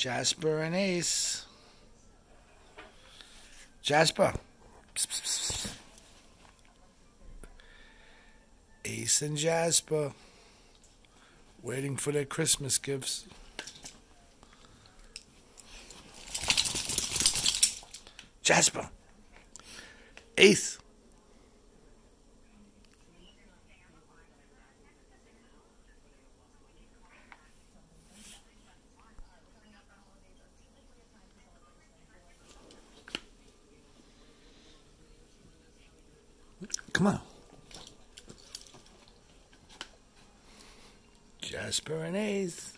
Jasper and Ace. Jasper. Ace and Jasper. Waiting for their Christmas gifts. Jasper. Ace. Come on. Jasper and Ace.